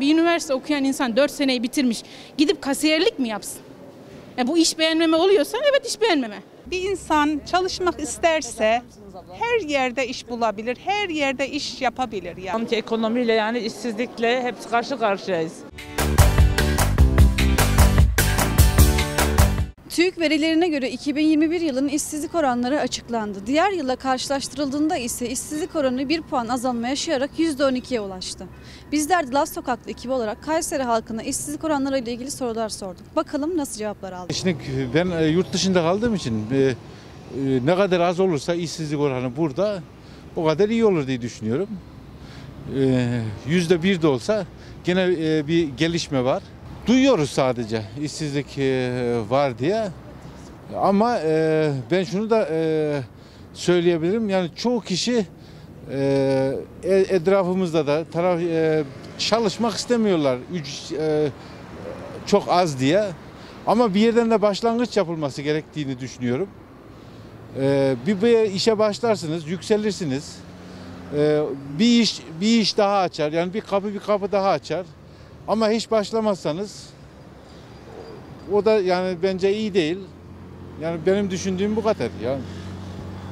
Bir üniversite okuyan insan 4 seneyi bitirmiş. Gidip kasiyerlik mi yapsın? E bu iş beğenmeme oluyorsa evet iş beğenmeme. Bir insan çalışmak isterse her yerde iş bulabilir, her yerde iş yapabilir yani. Ekonomiyle yani işsizlikle hep karşı karşıyayız. TÜİK verilerine göre 2021 yılının işsizlik oranları açıklandı. Diğer yıla karşılaştırıldığında ise işsizlik oranı 1 puan azalma yaşayarak %12'ye ulaştı. Bizler Laz Sokaklı ekibi olarak Kayseri halkına işsizlik oranları ile ilgili sorular sorduk. Bakalım nasıl cevaplar aldık. Şimdi ben e, yurt dışında kaldığım için e, e, ne kadar az olursa işsizlik oranı burada o kadar iyi olur diye düşünüyorum. E, Yüzde bir de olsa gene bir gelişme var. Duyuyoruz sadece işsizlik e, var diye. Ama e, ben şunu da e, söyleyebilirim. Yani çoğu kişi etrafımızda da taraf çalışmak istemiyorlar. Çok az diye. Ama bir yerden de başlangıç yapılması gerektiğini düşünüyorum. Bir, bir işe başlarsınız, yükselirsiniz. Bir iş bir iş daha açar. Yani bir kapı bir kapı daha açar. Ama hiç başlamazsanız o da yani bence iyi değil. Yani benim düşündüğüm bu kadar. Yani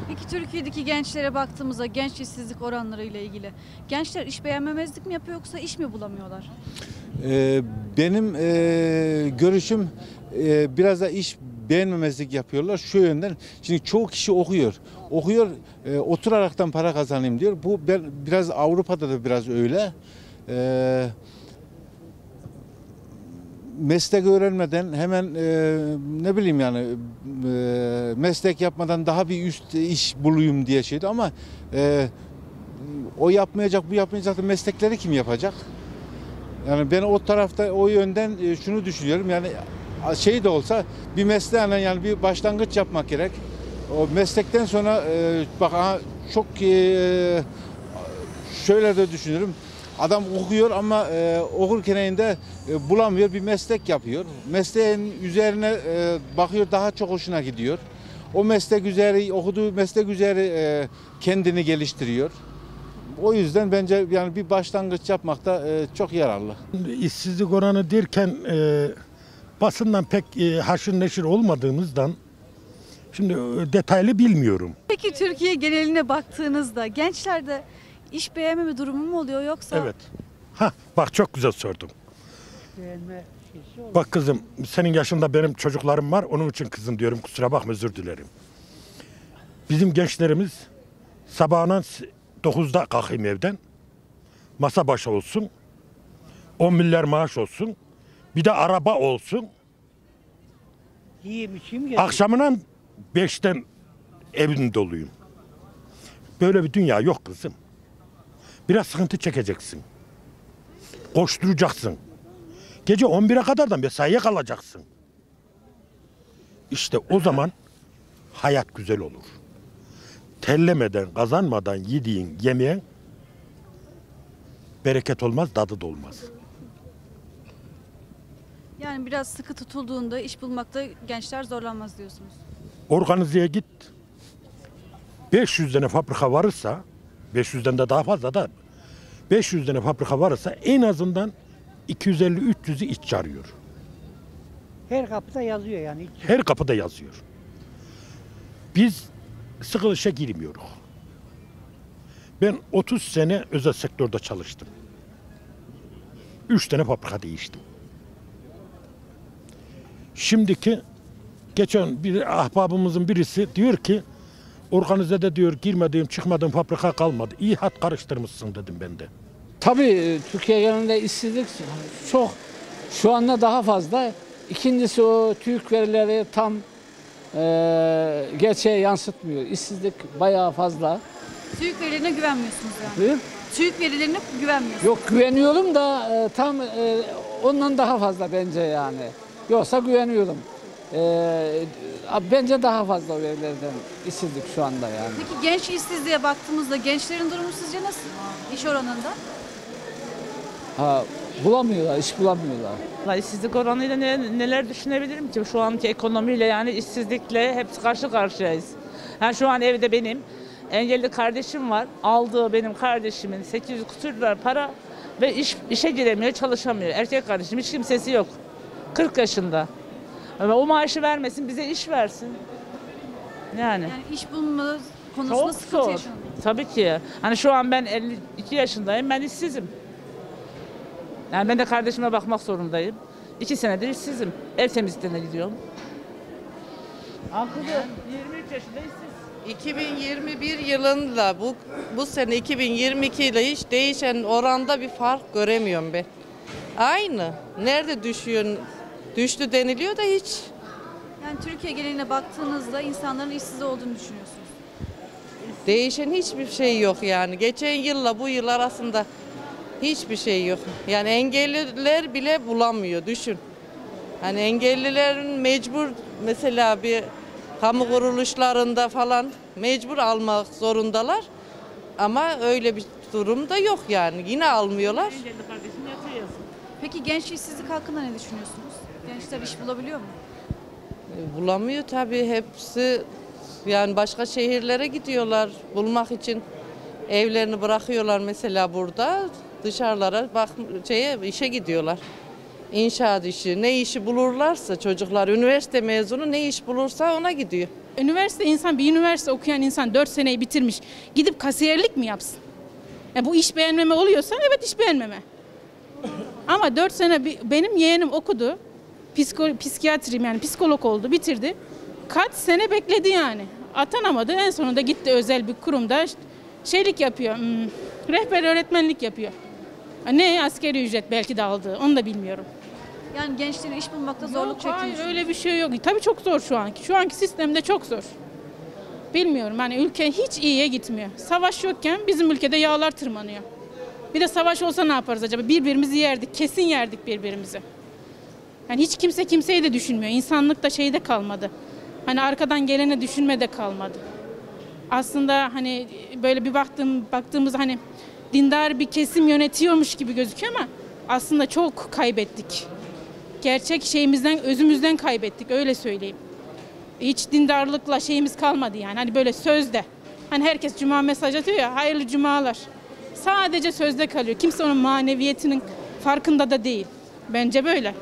Peki Türkiye'deki gençlere baktığımızda genç işsizlik oranları ile ilgili gençler iş beğenmemezlik mi yapıyor yoksa iş mi bulamıyorlar? Ee, benim e, görüşüm e, biraz da iş beğenmemezlik yapıyorlar şu yönden. Şimdi çoğu kişi okuyor. Okuyor e, oturaraktan para kazanayım diyor. Bu ben biraz Avrupa'da da biraz öyle. E, meslek öğrenmeden hemen e, ne bileyim yani e, meslek yapmadan daha bir üst iş bulayım diye şeydi ama e, o yapmayacak bu yapmayacak da meslekleri kim yapacak? Yani ben o tarafta o yönden e, şunu düşünüyorum yani şey de olsa bir mesleğine yani bir başlangıç yapmak gerek. O meslekten sonra e, bak aha, çok e, şöyle de düşünüyorum. Adam okuyor ama e, okurken de e, bulamıyor bir meslek yapıyor. Mesleğin üzerine e, bakıyor daha çok hoşuna gidiyor. O meslek üzeri okuduğu meslek üzeri e, kendini geliştiriyor. O yüzden bence yani bir başlangıç yapmakta e, çok yararlı. İşsizlik oranı derken e, basından pek e, haşır neşir olmadığımızdan şimdi e, detaylı bilmiyorum. Peki Türkiye geneline baktığınızda gençlerde iş beğenmeme durumu mu oluyor yoksa? Evet. Ha bak çok güzel sordun. Bak kızım senin yaşında benim çocuklarım var. Onun için kızım diyorum kusura bakma özür dilerim. Bizim gençlerimiz sabahına 9'da kalkayım evden. Masa başı olsun. 10 milyar maaş olsun. Bir de araba olsun. Yiyeyim içeyim geleyim. Akşamına 5'ten evin doluyum. Böyle bir dünya yok kızım. Biraz sıkıntı çekeceksin. Koşturacaksın. Gece 11'e kadar da mesaiye kalacaksın. İşte o zaman hayat güzel olur. Terlemeden, kazanmadan yediğin yemeğin bereket olmaz, tadı da olmaz. Yani biraz sıkı tutulduğunda iş bulmakta gençler zorlanmaz diyorsunuz. Organizeye git. 500 tane fabrika varırsa, 500'den de daha fazla da 500 tane fabrika varırsa en azından 250-300'ü iş arıyor. Her kapıda yazıyor yani. Her kapıda yazıyor. Biz sıkılışa girmiyoruz. Ben 30 sene özel sektörde çalıştım. 3 tane fabrika değiştim. Şimdiki geçen bir ahbabımızın birisi diyor ki organizede diyor girmediğim çıkmadığım fabrika kalmadı. İyi hat karıştırmışsın dedim ben de. Tabii e, Türkiye genelinde işsizlik çok şu anda daha fazla. İkincisi o TÜİK verileri tam e, gerçeğe yansıtmıyor. İşsizlik bayağı fazla. TÜİK verilerine güvenmiyorsunuz yani. Buyur. TÜİK verilerine güvenmiyorsunuz. Yok güveniyorum da e, tam e, ondan daha fazla bence yani. Yoksa güveniyorum. E, bence daha fazla o verilerden işsizlik şu anda yani. Peki genç işsizliğe baktığımızda gençlerin durumu sizce nasıl? İş oranında? Ha, bulamıyorlar, iş bulamıyorlar. Vallahi İşsizlik oranıyla ne- neler düşünebilirim ki? Şu anki ekonomiyle yani işsizlikle hepsi karşı karşıyayız. Ha, şu an evde benim engelli kardeşim var. Aldığı benim kardeşimin 800 küsür lira para Ve iş, işe giremiyor, çalışamıyor. Erkek kardeşim hiç kimsesi yok. 40 yaşında. Ama o maaşı vermesin, bize iş versin. Yani. Yani iş bulma konusunda Çok sıkıntı zor. yaşanıyor. Tabii ki. Hani şu an ben 52 yaşındayım, ben işsizim. Yani ben de kardeşime bakmak zorundayım. İki senedir işsizim. Ev temizliklerine gidiyorum. Ankara'da 23 yaşında işsiz. 2021 yılında bu bu sene 2022 ile hiç değişen oranda bir fark göremiyorum ben. Aynı. Nerede düşüyor? Düştü deniliyor da hiç. Yani Türkiye geneline baktığınızda insanların işsiz olduğunu düşünüyorsunuz. Değişen hiçbir şey yok yani. Geçen yılla bu yıl arasında hiçbir şey yok. Yani engelliler bile bulamıyor düşün. Hani engellilerin mecbur mesela bir kamu kuruluşlarında falan mecbur almak zorundalar. Ama öyle bir durum da yok yani. Yine almıyorlar. Engelli kardeşim yatıyor yazın. Peki genç işsizlik hakkında ne düşünüyorsunuz? Gençler iş bulabiliyor mu? E, Bulamıyor tabii hepsi yani başka şehirlere gidiyorlar bulmak için evlerini bırakıyorlar mesela burada dışarılara bak şeye işe gidiyorlar. İnşaat işi ne işi bulurlarsa çocuklar üniversite mezunu ne iş bulursa ona gidiyor. Üniversite insan bir üniversite okuyan insan 4 seneyi bitirmiş. Gidip kasiyerlik mi yapsın? Ya bu iş beğenmeme oluyorsa evet iş beğenmeme. Ama 4 sene benim yeğenim okudu. Psiko, psikiyatrim yani psikolog oldu bitirdi. Kaç sene bekledi yani. Atanamadı en sonunda gitti özel bir kurumda şeylik yapıyor. hmm, rehber öğretmenlik yapıyor. Ne askeri ücret belki de aldı onu da bilmiyorum. Yani gençlerin iş bulmakta zorluk çektiğini hayır öyle bir şey yok. Tabii çok zor şu anki. Şu anki sistemde çok zor. Bilmiyorum hani ülke hiç iyiye gitmiyor. Savaş yokken bizim ülkede yağlar tırmanıyor. Bir de savaş olsa ne yaparız acaba? Birbirimizi yerdik. Kesin yerdik birbirimizi. Yani hiç kimse kimseyi de düşünmüyor. İnsanlık da şeyde kalmadı. Hani arkadan gelene düşünme de kalmadı. Aslında hani böyle bir baktığım baktığımız hani dindar bir kesim yönetiyormuş gibi gözüküyor ama aslında çok kaybettik gerçek şeyimizden, özümüzden kaybettik öyle söyleyeyim. Hiç dindarlıkla şeyimiz kalmadı yani. Hani böyle sözde. Hani herkes cuma mesaj atıyor ya hayırlı cumalar. Sadece sözde kalıyor. Kimse onun maneviyetinin farkında da değil. Bence böyle.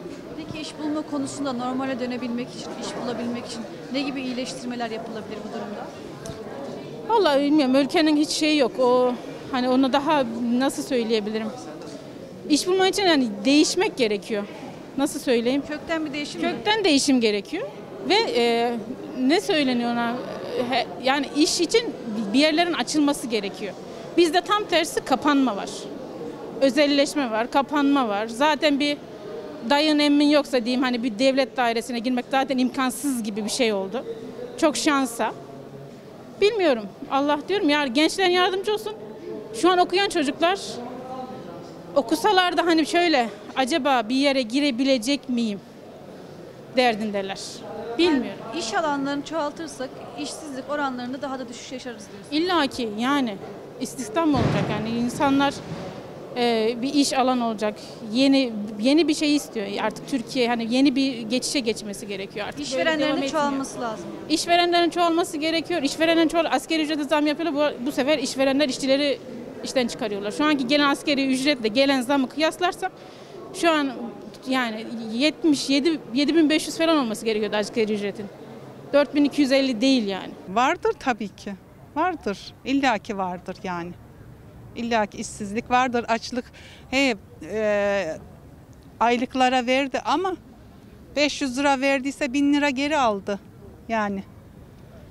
Peki iş bulma konusunda normale dönebilmek için, iş bulabilmek için ne gibi iyileştirmeler yapılabilir bu durumda? Vallahi bilmiyorum ülkenin hiç şeyi yok. O hani onu daha nasıl söyleyebilirim? İş bulmak için yani değişmek gerekiyor. Nasıl söyleyeyim? Kökten bir değişim mi? Kökten değişim gerekiyor ve e, ne söyleniyor ona? He- yani iş için bir yerlerin açılması gerekiyor. Bizde tam tersi kapanma var. Özelleşme var, kapanma var. Zaten bir dayın emmin yoksa diyeyim hani bir devlet dairesine girmek zaten imkansız gibi bir şey oldu. Çok şansa. Bilmiyorum. Allah diyorum ya gençlerin yardımcı olsun. Şu an okuyan çocuklar okusalar da hani şöyle acaba bir yere girebilecek miyim derdindeler. Bilmiyorum. İş alanlarını çoğaltırsak işsizlik oranlarında daha da düşüş yaşarız diyorsunuz. İlla ki yani istihdam olacak yani insanlar e, bir iş alan olacak. Yeni yeni bir şey istiyor. Artık Türkiye hani yeni bir geçişe geçmesi gerekiyor artık. İşverenlerin çoğalması lazım. yani. İşverenlerin çoğalması gerekiyor. İşverenlerin çoğal asgari ücrete zam yapıyorlar. Bu, bu sefer işverenler işçileri işten çıkarıyorlar. Şu anki gelen asgari ücretle gelen zamı kıyaslarsak şu an yani 77 7500 falan olması gerekiyordu asgari ücretin. 4250 değil yani. Vardır tabii ki. Vardır. İlla ki vardır yani. İlla ki işsizlik vardır, açlık. He, e, aylıklara verdi ama 500 lira verdiyse 1000 lira geri aldı. Yani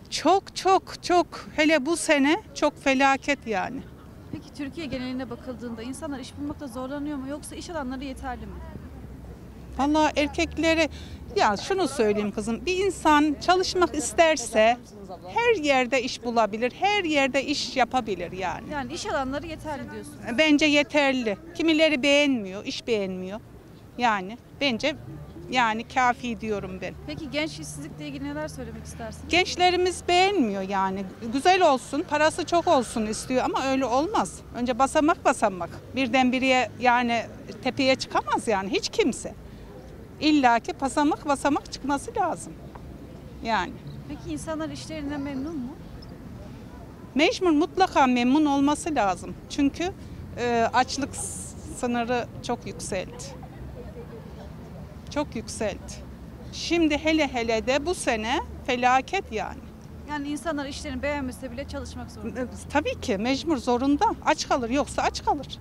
çok çok çok hele bu sene çok felaket yani. Peki Türkiye geneline bakıldığında insanlar iş bulmakta zorlanıyor mu yoksa iş alanları yeterli mi? Vallahi erkeklere ya şunu söyleyeyim kızım bir insan çalışmak isterse her yerde iş bulabilir, her yerde iş yapabilir yani. Yani iş alanları yeterli diyorsun. Bence yeterli. Kimileri beğenmiyor, iş beğenmiyor. Yani bence yani kafi diyorum ben. Peki genç işsizlikle ilgili neler söylemek istersin? Gençlerimiz beğenmiyor yani. Güzel olsun, parası çok olsun istiyor ama öyle olmaz. Önce basamak basamak. Birdenbire yani tepeye çıkamaz yani hiç kimse. İlla ki basamak basamak çıkması lazım. Yani Peki insanlar işlerinden memnun mu? mecbur mutlaka memnun olması lazım. Çünkü e, açlık sınırı çok yükseldi. Çok yükseldi. Şimdi hele hele de bu sene felaket yani. Yani insanlar işlerini beğenmese bile çalışmak zorunda. Tabii ki mecbur zorunda. Aç kalır yoksa aç kalır.